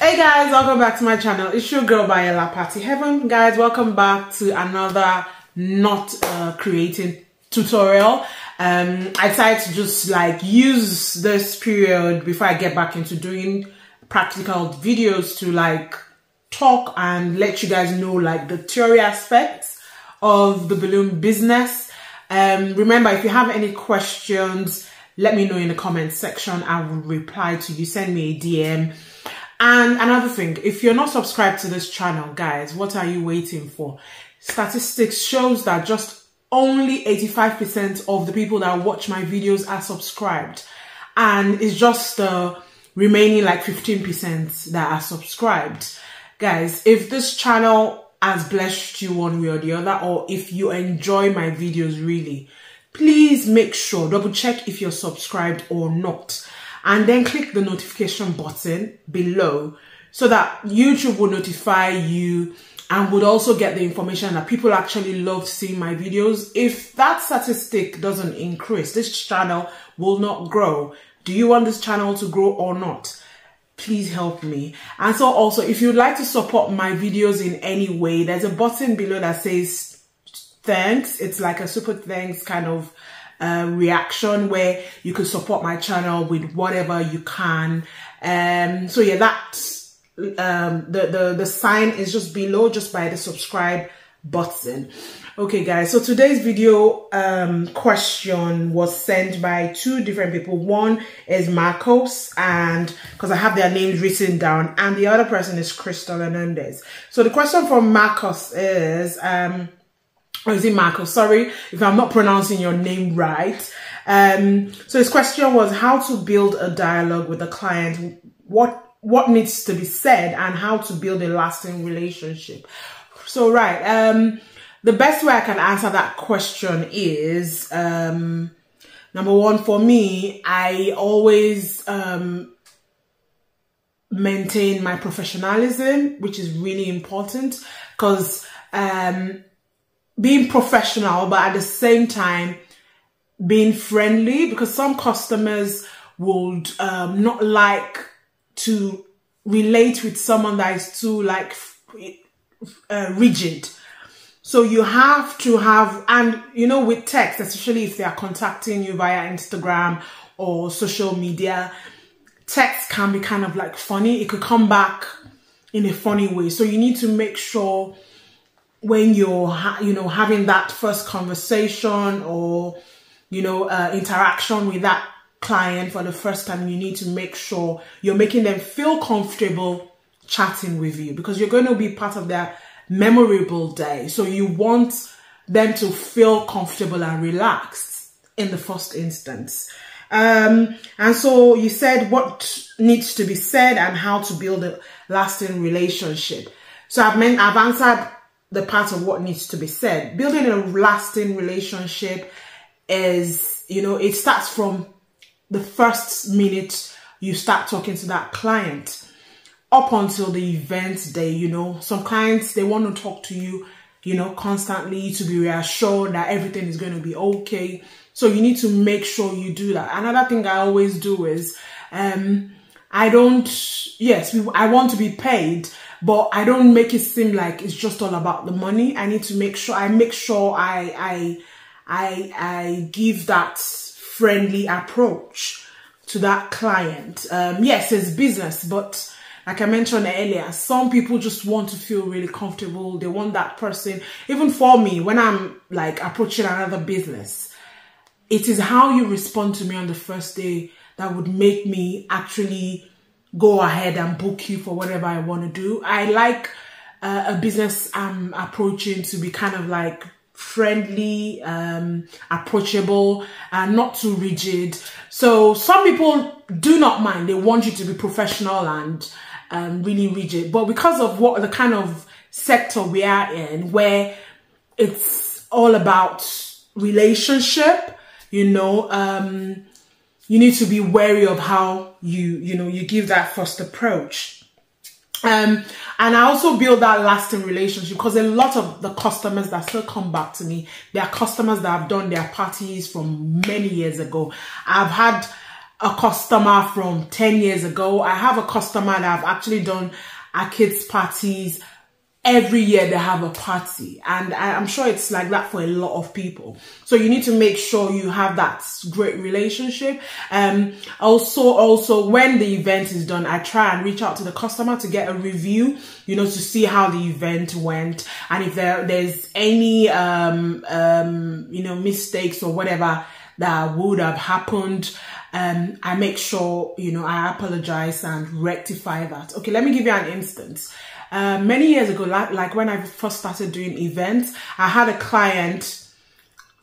Hey guys, welcome back to my channel. It's your girl Byola Party Heaven. Guys, welcome back to another not uh, creating tutorial. Um, I decided to just like use this period before I get back into doing practical videos to like talk and let you guys know like the theory aspects of the balloon business. Um, remember, if you have any questions, let me know in the comment section. I will reply to you. Send me a DM and another thing, if you're not subscribed to this channel, guys, what are you waiting for? Statistics shows that just only 85% of the people that watch my videos are subscribed. And it's just the remaining like 15% that are subscribed. Guys, if this channel has blessed you one way or the other, or if you enjoy my videos really, please make sure, double check if you're subscribed or not and then click the notification button below so that YouTube will notify you and would also get the information that people actually love seeing my videos. If that statistic doesn't increase, this channel will not grow. Do you want this channel to grow or not? Please help me. And so also, if you'd like to support my videos in any way, there's a button below that says thanks. It's like a super thanks kind of uh, reaction where you can support my channel with whatever you can. Um, so yeah, that's um, the, the, the sign is just below, just by the subscribe button. Okay guys, so today's video um, question was sent by two different people. One is Marcos and because I have their names written down and the other person is Crystal Hernandez. So the question from Marcos is, um, is it Marco? Sorry if I'm not pronouncing your name right. Um, so his question was how to build a dialogue with a client, what what needs to be said, and how to build a lasting relationship. So right, um, the best way I can answer that question is um, number one for me. I always um, maintain my professionalism, which is really important because um, being professional, but at the same time being friendly because some customers would um, not like to relate with someone that is too like uh, rigid. So you have to have, and you know, with text, especially if they are contacting you via Instagram or social media, text can be kind of like funny. It could come back in a funny way. So you need to make sure when you're, you know, having that first conversation or, you know, uh, interaction with that client for the first time, you need to make sure you're making them feel comfortable chatting with you because you're going to be part of their memorable day. So you want them to feel comfortable and relaxed in the first instance. Um, and so you said what needs to be said and how to build a lasting relationship. So I've meant I've answered the part of what needs to be said. Building a lasting relationship is, you know, it starts from the first minute you start talking to that client up until the event day, you know. Some clients, they want to talk to you, you know, constantly to be reassured that everything is going to be okay. So you need to make sure you do that. Another thing I always do is, um, I don't, yes, I want to be paid, but I don't make it seem like it's just all about the money. I need to make sure I make sure I I I I give that friendly approach to that client. Um, yes, it's business, but like I mentioned earlier, some people just want to feel really comfortable. They want that person. Even for me, when I'm like approaching another business, it is how you respond to me on the first day that would make me actually go ahead and book you for whatever I want to do. I like uh, a business I'm approaching to be kind of like friendly, um, approachable, and not too rigid. So some people do not mind. They want you to be professional and um, really rigid. But because of what the kind of sector we are in, where it's all about relationship, you know, um, you need to be wary of how you, you know, you give that first approach. Um, and I also build that lasting relationship because a lot of the customers that still come back to me, they are customers that have done their parties from many years ago. I've had a customer from 10 years ago. I have a customer that I've actually done our kids parties every year they have a party. And I, am sure it's like that for a lot of people. So you need to make sure you have that great relationship. Um also also when the event is done i try and reach out to the customer to get a review you know to see how the event went. And if there there's any um um you know mistakes or whatever that would have happened um i make sure you know i apologize and rectify that. Okay let me give you an instance uh, many years ago, like, like when I first started doing events, I had a client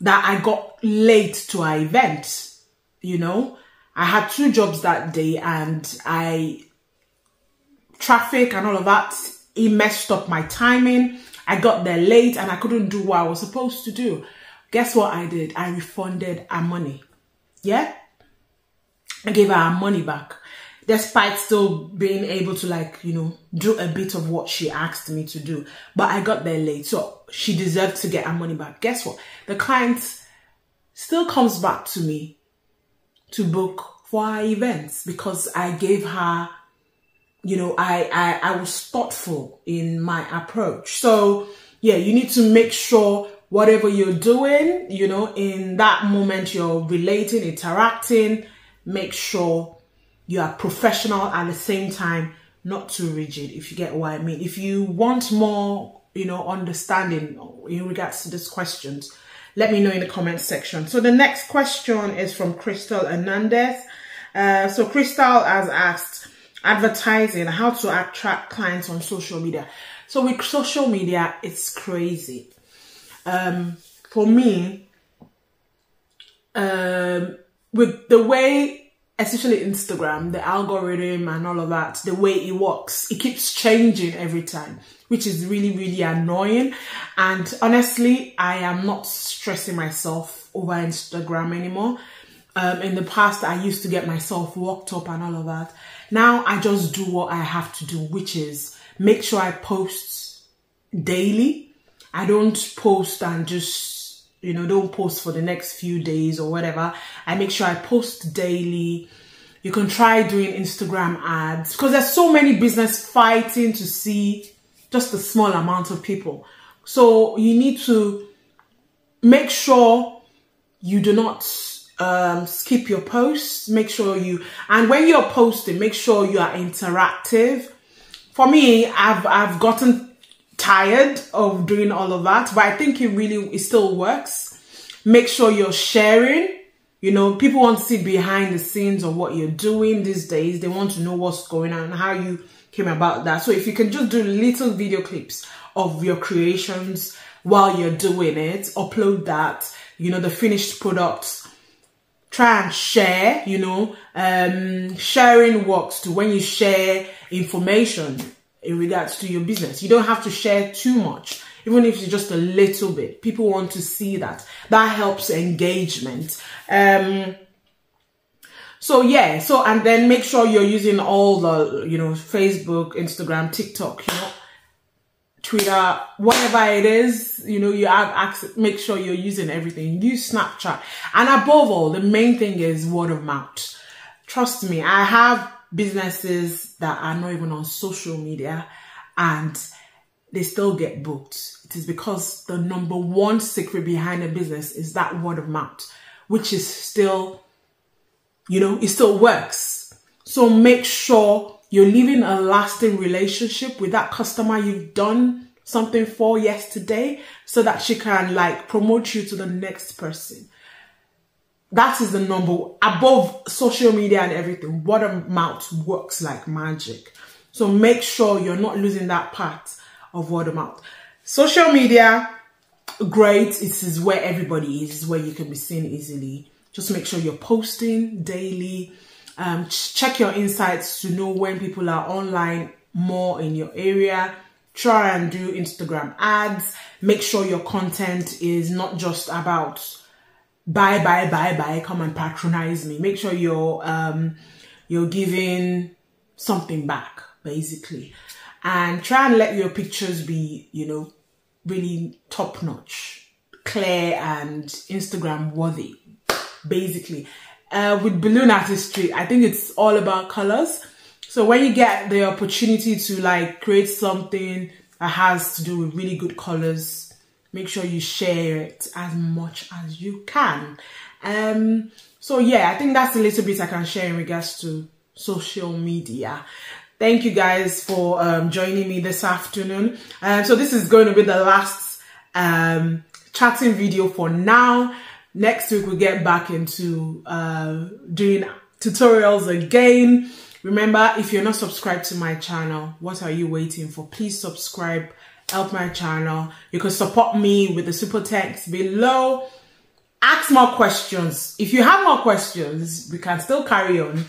that I got late to our event. You know, I had two jobs that day and I, traffic and all of that, it messed up my timing. I got there late and I couldn't do what I was supposed to do. Guess what I did? I refunded our money. Yeah? I gave her our money back despite still being able to like, you know, do a bit of what she asked me to do. But I got there late. So she deserved to get her money back. Guess what? The client still comes back to me to book for our events because I gave her, you know, I, I, I was thoughtful in my approach. So yeah, you need to make sure whatever you're doing, you know, in that moment you're relating, interacting, make sure you are professional at the same time, not too rigid, if you get what I mean. If you want more, you know, understanding in regards to these questions, let me know in the comment section. So the next question is from Crystal Hernandez. Uh, so Crystal has asked, advertising, how to attract clients on social media. So with social media, it's crazy. Um, for me, um, with the way especially Instagram, the algorithm and all of that, the way it works, it keeps changing every time, which is really, really annoying. And honestly, I am not stressing myself over Instagram anymore. Um, in the past, I used to get myself worked up and all of that. Now I just do what I have to do, which is make sure I post daily. I don't post and just you know, don't post for the next few days or whatever. I make sure I post daily. You can try doing Instagram ads because there's so many business fighting to see just a small amount of people. So you need to make sure you do not um, skip your posts. Make sure you, and when you're posting, make sure you are interactive. For me, I've, I've gotten tired of doing all of that, but I think it really, it still works. Make sure you're sharing. You know, people want to see behind the scenes of what you're doing these days. They want to know what's going on, how you came about that. So if you can just do little video clips of your creations while you're doing it, upload that, you know, the finished products, try and share, you know, um, sharing works to when you share information in regards to your business. You don't have to share too much, even if it's just a little bit. People want to see that. That helps engagement. Um, so yeah, so and then make sure you're using all the, you know, Facebook, Instagram, TikTok, you know, Twitter, whatever it is, you know, you have access, make sure you're using everything. Use Snapchat. And above all, the main thing is word of mouth. Trust me, I have businesses that are not even on social media and they still get booked. It is because the number one secret behind a business is that word of mouth, which is still, you know, it still works. So make sure you're leaving a lasting relationship with that customer you've done something for yesterday so that she can like promote you to the next person that is the number above social media and everything. Word of mouth works like magic. So make sure you're not losing that part of word of mouth. Social media, great. It is where everybody is, where you can be seen easily. Just make sure you're posting daily. Um, check your insights to know when people are online more in your area. Try and do Instagram ads. Make sure your content is not just about buy, buy, buy, buy, come and patronize me. Make sure you're, um, you're giving something back, basically. And try and let your pictures be, you know, really top notch, clear and Instagram worthy, basically. uh, with balloon artistry, I think it's all about colors. So when you get the opportunity to like create something that has to do with really good colors, make sure you share it as much as you can. Um, so yeah, I think that's a little bit I can share in regards to social media. Thank you guys for um, joining me this afternoon. Um, so this is going to be the last um, chatting video for now. Next week we'll get back into uh, doing tutorials again. Remember, if you're not subscribed to my channel, what are you waiting for? Please subscribe, help my channel. You can support me with the super thanks below. Ask more questions. If you have more questions, we can still carry on.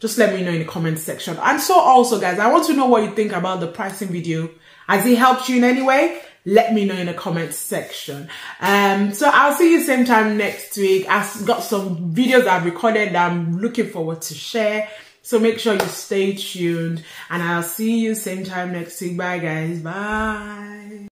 Just let me know in the comment section. And so also, guys, I want to know what you think about the pricing video. Has it helped you in any way? let me know in the comment section um so i'll see you same time next week i've got some videos i've recorded that i'm looking forward to share so make sure you stay tuned and I'll see you same time next week. Bye guys. Bye.